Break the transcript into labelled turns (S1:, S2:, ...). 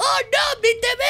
S1: Oh no, mi TV!